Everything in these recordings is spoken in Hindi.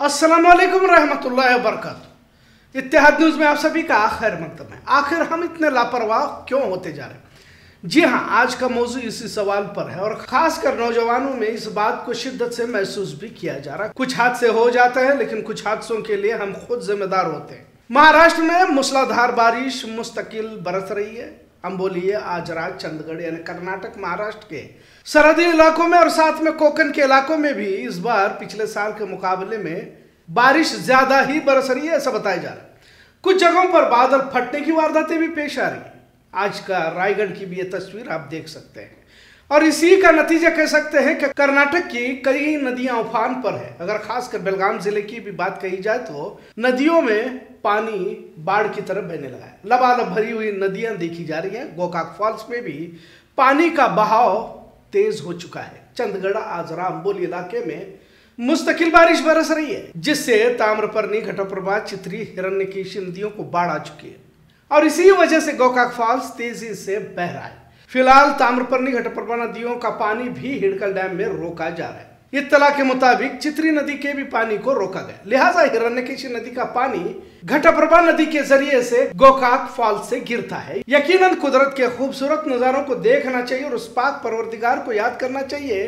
अस्सलाम वालेकुम रहमतुल्लाहि व बरकातहू। इत्तेहाद न्यूज़ में आप सभी का आखिर मकदम है। आखिर हम इतने लापरवाह क्यों होते जा रहे हैं? जी हाँ आज का मौजू इसी सवाल पर है और खासकर नौजवानों में इस बात को शिद्दत से महसूस भी किया जा रहा है। कुछ हादसे हो जाते हैं, लेकिन कुछ हादसों के लिए हम खुद जिम्मेदार होते हैं। महाराष्ट्र में मूसलाधार बारिश मुस्तकिल बरस रही है। हम बोलिए आजराज चंदगढ़ यानी कर्नाटक, महाराष्ट्र के। सरहदी इलाकों में और साथ में कोकन के इलाकों में भी इस बार पिछले साल के मुकाबले में बारिश ज़्यादा ही बरस रही है, ऐसा बताया जा रहा है। कुछ जगहों पर बादल फटने की वारदातें भी पेश आ रही आज का रायगढ़ की भी ये तस्वीर आप देख सकते हैं। और इसी का नतीजा कह सकते हैं कि कर्नाटक की कई नदियाँ उफान पर है। अगर खासकर बेलगाम ज़िले की भी बात कही जाए तो नदियों में पानी बाढ़ की तरफ़ बहने लगा है। लबालब भरी हुई नदियाँ देखी जा रही हैं। गोकाक फॉल्स में भी पानी का बहाव तेज हो चुका है। चंदगढ़ आजरा अम्बोली इलाके में मुस्तकिल बारिश बरस रही है, जिससे ताम्रपर्णी, घटप्रभा, चित्री हिरण्य नदियों को बाढ़ आ चुकी है। और इसी वजह से गोकाक फॉल्स तेज़ी से बह रहा है। फ़िलहाल ताम्रपर्णी घटप्रभा नदियों का पानी भी हिडकल डैम में रोका जा रहा है। इतला के मुताबिक चित्री नदी के भी पानी को रोका गया। लिहाजा हिरण्यकेशी नदी का पानी घटप्रभा नदी के ज़रिए से गोकाक फॉल से गिरता है। यकीनन कुदरत के खूबसूरत नजारों को देखना चाहिए और उस पाक परवरदिगार को याद करना चाहिए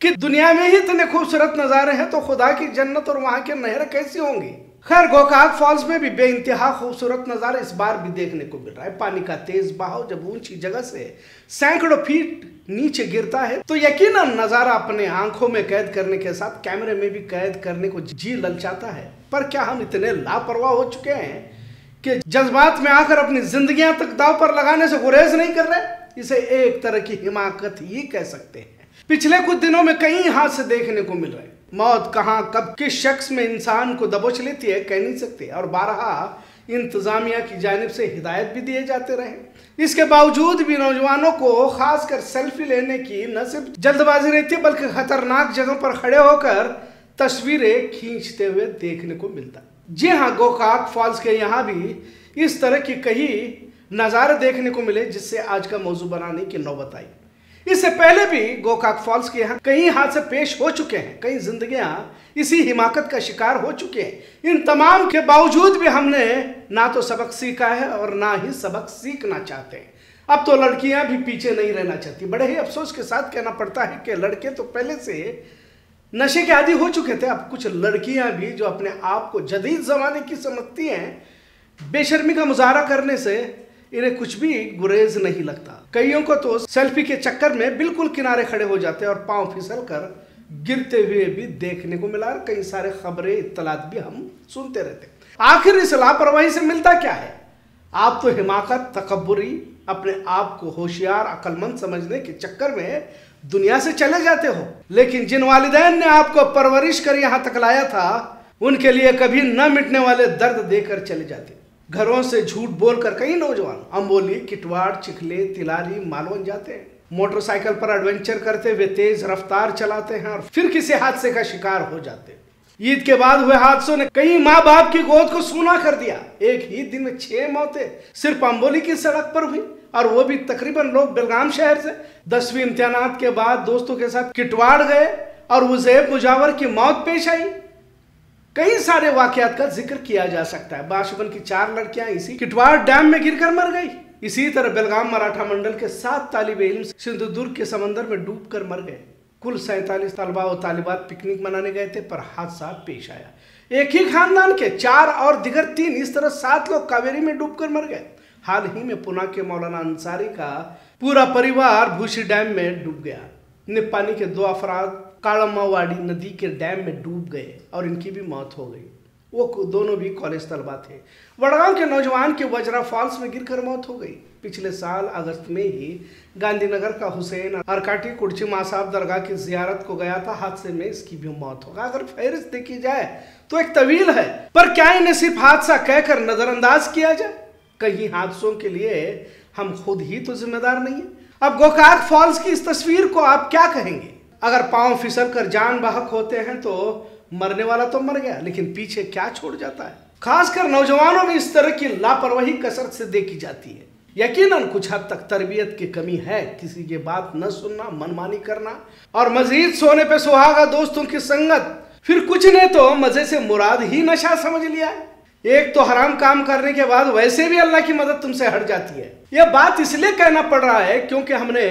कि दुनिया में ही इतने खूबसूरत नजारे हैं तो खुदा की जन्नत और वहाँ के नहर कैसी होंगी? खैर, गोकाक फॉल्स में भी बेइंतहा खूबसूरत नज़ारा इस बार भी देखने को मिल रहा है। पानी का तेज बहाव जब ऊँची जगह से सैकड़ों फीट नीचे गिरता है तो यकीनन नज़ारा अपने आँखों में कैद करने के साथ कैमरे में भी कैद करने को जी ललचाता है। पर क्या हम इतने लापरवाह हो चुके हैं कि जज्बात में आकर अपनी जिंदगियाँ तक दाव पर लगाने से गुरेज नहीं कर रहे? इसे एक तरह की हिमाकत ही कह सकते हैं। पिछले कुछ दिनों में कई हादसे देखने को मिल रहे मौत कहाँ, कब, किस शख्स में इंसान को दबोच लेती है, कह नहीं सकते। और बारहा इंतजामिया की जानब से हिदायत भी दिए जाते रहे। इसके बावजूद भी नौजवानों को खासकर सेल्फी लेने की न सिर्फ़ जल्दबाजी रहती है बल्कि खतरनाक जगहों पर खड़े होकर तस्वीरें खींचते हुए देखने को मिलता। जी हाँ गोकाक फॉल्स के यहाँ भी इस तरह की कई नज़ारे देखने को मिले, जिससे आज का मौजू बनाने की नौबत आई। इससे पहले भी गोकाक फॉल्स के यहाँ कई हादसे पेश हो चुके हैं, कई जिंदगियाँ इसी हिमाकत का शिकार हो चुके हैं। इन तमाम के बावजूद भी हमने ना तो सबक सीखा है और ना ही सबक सीखना चाहते हैं। अब तो लड़कियाँ भी पीछे नहीं रहना चाहती। बड़े ही अफसोस के साथ कहना पड़ता है कि लड़के तो पहले से नशे के आदि हो चुके थे। अब कुछ लड़कियाँ भी जो अपने आप को जदीद जमाने की समझती हैं, बेशर्मी का मुजाहरा करने से इन्हें कुछ भी गुरेज नहीं लगता। कईयों को तो सेल्फी के चक्कर में बिल्कुल किनारे खड़े हो जाते हैं और पाँव फिसल कर गिरते हुए भी देखने को मिला। और कई सारे खबरें इतलात भी हम सुनते रहते आखिर इस लापरवाही से मिलता क्या है? आप तो हिमाकत तकबरी अपने आप को होशियार, अक्लमंद समझने के चक्कर में दुनिया से चले जाते हो। लेकिन जिन वालिदैन ने आपको परवरिश कर यहाँ तक लाया था, उनके लिए कभी न मिटने वाले दर्द देकर चले जाते। घरों से झूठ बोलकर कई नौजवान अम्बोली, किटवाड़, चिखले, तिलारी, मालवन जाते हैं। मोटरसाइकिल पर एडवेंचर करते हुए तेज रफ्तार चलाते हैं और फिर किसी हादसे का शिकार हो जाते हैं। ईद के बाद हुए हादसों ने कई माँ बाप की गोद को सूना कर दिया। एक ही दिन में छह मौतें सिर्फ़ अम्बोली की सड़क पर हुई और वो भी तकरीबन लोग बेलगाम शहर से। दसवीं इम्तिहान के बाद दोस्तों के साथ किटवाड़ गए और उजैब मुजावर की मौत पेश आई। कई सारे वाकयात का ज़िक्र किया जा सकता है। बाशबन की चार लड़कियाँ इसी किटवाड़ डैम में गिरकर मर गई। इसी तरह बेलगाम मराठा मंडल के सात तालिब इल्म सिंधुदुर्ग के समंदर में डूबकर मर गए। कुल सैतालीस तलबा और तालिबात पिकनिक मनाने गए थे, पर हादसा पेश आया। एक ही खानदान के चार और दिगर तीन इस तरह सात लोग कावेरी में डूबकर मर गए। हाल ही में पुना के मौलाना अंसारी का पूरा परिवार भूसी डैम में डूब गया। निपानी के दो अफराद काड़मावाड़ी नदी के डैम में डूब गए और इनकी भी मौत हो गई। वो दोनों भी कॉलेज तलबा थे। वडगांव के नौजवान की वजरा फॉल्स में गिरकर मौत हो गई। पिछले साल अगस्त में ही गांधीनगर का हुसैन अरकाटी कुर्ची मासाब दरगाह की जियारत को गया था। हादसे में इसकी भी मौत होगा। अगर फहरिस्त देखी जाए तो एक तवील है। पर क्या इन्हें सिर्फ़ हादसा कहकर नजरअंदाज किया जाए? कहीं हादसों के लिए हम खुद ही तो जिम्मेदार नहीं है। अब गोकाक फॉल्स की इस तस्वीर को आप क्या कहेंगे? अगर पाँव फिसल कर जान बाहक होते हैं तो मरने वाला तो मर गया, लेकिन पीछे क्या छोड़ जाता है? खासकर नौजवानों में इस तरह की लापरवाही कसरत से देखी जाती है। यकीनन कुछ हद तक तरबियत की कमी है, किसी की बात न सुनना, मनमानी करना और मजीद सोने पे सुहागा दोस्तों की संगत। फिर कुछ ने तो मज़े से मुराद ही नशा समझ लिया है। एक तो हराम काम करने के बाद वैसे भी अल्लाह की मदद तुमसे हट जाती है। यह बात इसलिए कहना पड़ रहा है क्योंकि हमने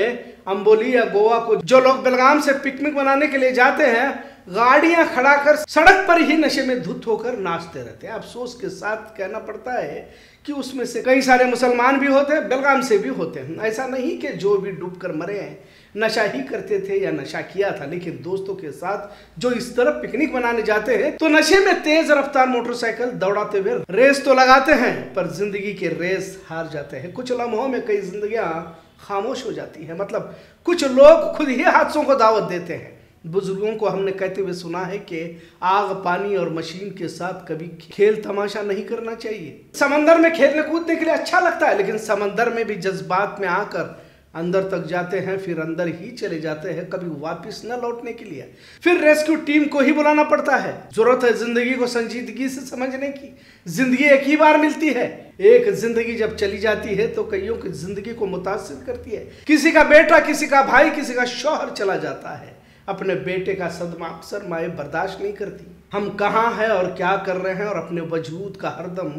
अम्बोली या गोवा को। जो लोग बेलगाम से पिकनिक मनाने के लिए जाते हैं, गाड़ियाँ खड़ा कर सड़क पर ही नशे में धुत होकर नाचते रहते हैं। अफसोस के साथ कहना पड़ता है कि उसमें से कई सारे मुसलमान भी होते हैं, बेलगाम से भी होते हैं। ऐसा नहीं कि जो भी डूब कर मरे हैं, नशा ही करते थे या नशा किया था, लेकिन दोस्तों के साथ जो इस तरफ़ पिकनिक मनाने जाते हैं तो नशे में तेज रफ्तार मोटरसाइकिल दौड़ाते हुए रेस तो लगाते हैं, पर ज़िंदगी के रेस हार जाते हैं। कुछ लम्हों में कई जिंदगियाँ खामोश हो जाती है। मतलब कुछ लोग खुद ही हादसों को दावत देते हैं। बुज़ुर्गों को हमने कहते हुए सुना है कि आग, पानी और मशीन के साथ कभी खेल तमाशा नहीं करना चाहिए। समंदर में खेलने कूदने के लिए अच्छा लगता है, लेकिन समंदर में भी जज्बात में आकर अंदर तक जाते हैं, फिर अंदर ही चले जाते हैं, कभी वापस न लौटने के लिए। फिर रेस्क्यू टीम को ही बुलाना पड़ता है। ज़रूरत है ज़िंदगी को संजीदगी से समझने की। ज़िंदगी एक ही बार मिलती है। एक ज़िंदगी जब चली जाती है तो कईयों की ज़िंदगी को मुतासर करती है। किसी का बेटा, किसी का भाई, किसी का शौहर चला जाता है। अपने बेटे का सदमा अक्सर माए बर्दाश्त नहीं करती। हम कहाँ हैं और क्या कर रहे हैं और अपने वजूद का हरदम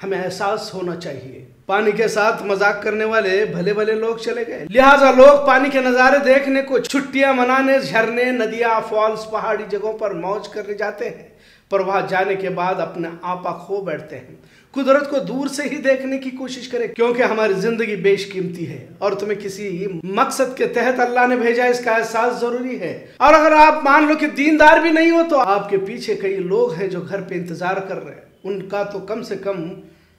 हमें एहसास होना चाहिए। पानी के साथ मज़ाक करने वाले भले भले लोग चले गए। लिहाजा लोग पानी के नज़ारे देखने को छुट्टियाँ मनाने, झरने, नदियाँ, फॉल्स, पहाड़ी जगहों पर मौज करने जाते हैं। पर जाने के बाद अपने आपा खो बैठते हैं। कुदरत को दूर से ही देखने की कोशिश करें, क्योंकि हमारी ज़िंदगी बेशकीमती है और तुम्हें किसी मकसद के तहत अल्लाह ने भेजा इसका एहसास ज़रूरी है। और अगर आप मान लो कि दीनदार भी नहीं हो तो आपके पीछे कई लोग हैं जो घर पे इंतज़ार कर रहे हैं। उनका तो कम से कम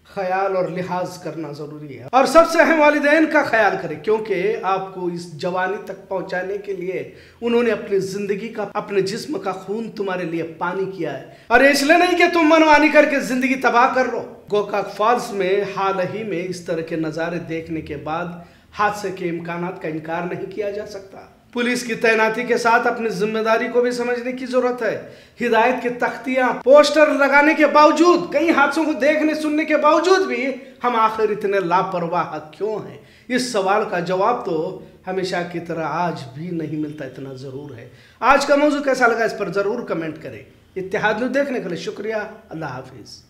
ख्याल और लिहाज करना ज़रूरी है। और सबसे अहम वालदेन का ख्याल करें, क्योंकि आपको इस जवानी तक पहुँचाने के लिए उन्होंने अपनी ज़िंदगी का, अपने जिस्म का खून तुम्हारे लिए पानी किया है। और इसलिए नहीं कि तुम मनमानी करके ज़िंदगी तबाह कर लो। गोका फॉल्स में, हाल ही में इस तरह के नज़ारे देखने के बाद हादसे के इम्कान का इनकार नहीं किया जा सकता। पुलिस की तैनाती के साथ अपनी ज़िम्मेदारी को भी समझने की ज़रूरत है। हिदायत की तख्तियाँ, पोस्टर लगाने के बावजूद, कई हादसों को देखने, सुनने के बावजूद भी हम आखिर इतने लापरवाह क्यों हैं? इस सवाल का जवाब तो हमेशा की तरह आज भी नहीं मिलता, इतना ज़रूर है। आज का मौजू कैसा लगा इस पर ज़रूर कमेंट करें। इतिहाद न्यूज़ देखने के लिए शुक्रिया। अल्लाह हाफिज़।